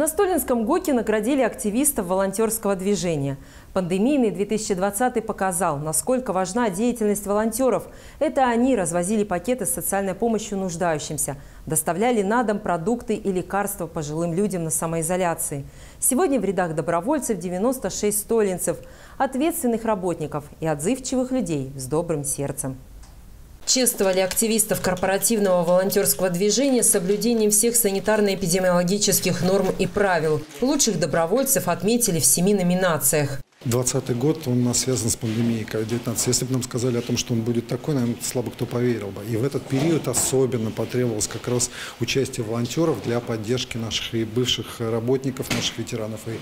На Столинском ГОКе наградили активистов волонтерского движения. Пандемийный 2020 показал, насколько важна деятельность волонтеров. Это они развозили пакеты с социальной помощью нуждающимся, доставляли на дом продукты и лекарства пожилым людям на самоизоляции. Сегодня в рядах добровольцев 96 столинцев, ответственных работников и отзывчивых людей с добрым сердцем. Чествовали активистов корпоративного волонтерского движения с соблюдением всех санитарно-эпидемиологических норм и правил. Лучших добровольцев отметили в семи номинациях. 2020 год, он у нас связан с пандемией COVID-19. Если бы нам сказали о том, что он будет такой, наверное, слабо кто поверил бы. И в этот период особенно потребовалось как раз участие волонтеров для поддержки наших и бывших работников, наших ветеранов, и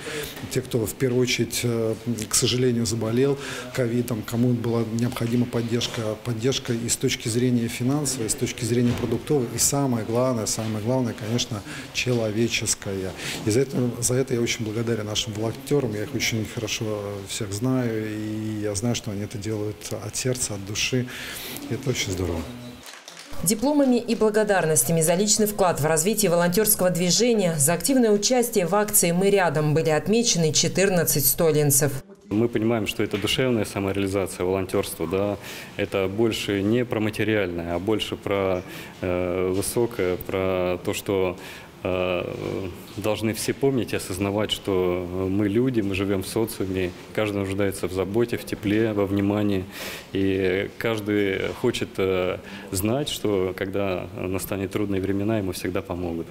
тех, кто в первую очередь, э, к сожалению, заболел ковидом, кому была необходима поддержка. Поддержка и с точки зрения финансовой, и с точки зрения продуктовой, и самое главное, самое главное, конечно, человеческое. И за это, за это я очень благодарен нашим волонтерам, я их очень хорошо всех знаю, и я знаю, что они это делают от сердца, от души. И это очень здорово. Дипломами и благодарностями за личный вклад в развитие волонтерского движения, за активное участие в акции «Мы рядом» были отмечены 14 столинцев. Мы понимаем, что это душевная самореализация, волонтерство, да, это больше не про материальное, а больше про э, высокое, про то, что должны все помнить и осознавать, что мы люди, мы живем в социуме, каждый нуждается в заботе, в тепле, во внимании. И каждый хочет э, знать, что когда настанет трудные времена, ему всегда помогут.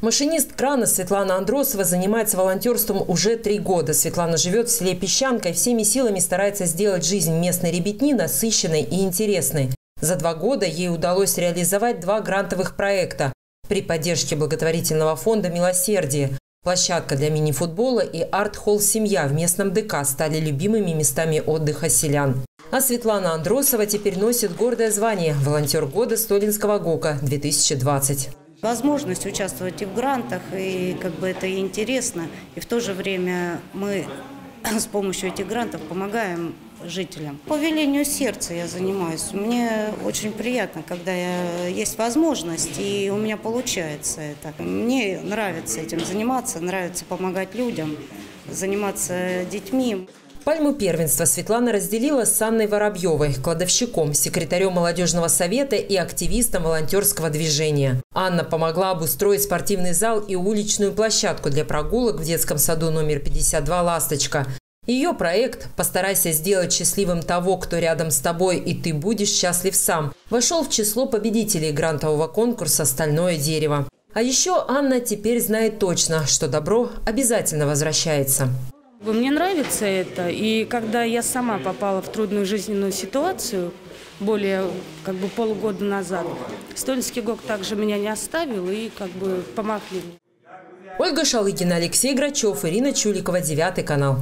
Машинист крана Светлана Андросова занимается волонтерством уже три года. Светлана живет в селе Песчанка и всеми силами старается сделать жизнь местной ребятни насыщенной и интересной. За два года ей удалось реализовать два грантовых проекта при поддержке благотворительного фонда «Милосердие». Площадка для мини-футбола и арт-холл «Семья» в местном ДК стали любимыми местами отдыха селян. А Светлана Андросова теперь носит гордое звание «Волонтер года Столинского ГОКа-2020». Возможность участвовать и в грантах, и как бы это и интересно, и в то же время мы с помощью этих грантов помогаем жителям. По велению сердца я занимаюсь. Мне очень приятно, когда я, есть возможность, и у меня получается это. Мне нравится этим заниматься, нравится помогать людям, заниматься детьми. Пальму первенства Светлана разделила с Анной Воробьевой, кладовщиком, секретарем молодежного совета и активистом волонтерского движения. Анна помогла обустроить спортивный зал и уличную площадку для прогулок в детском саду номер 52 «Ласточка». Ее проект «Постарайся сделать счастливым того, кто рядом с тобой, и ты будешь счастлив сам» вошел в число победителей грантового конкурса «Стальное дерево». А еще Анна теперь знает точно, что добро обязательно возвращается. Мне нравится это, и когда я сама попала в трудную жизненную ситуацию, более как бы полгода назад, Столинский ГОК также меня не оставил и как бы помогли мне. Ольга Шалыгина, Алексей Грачев, Ирина Чуликова, Девятый канал.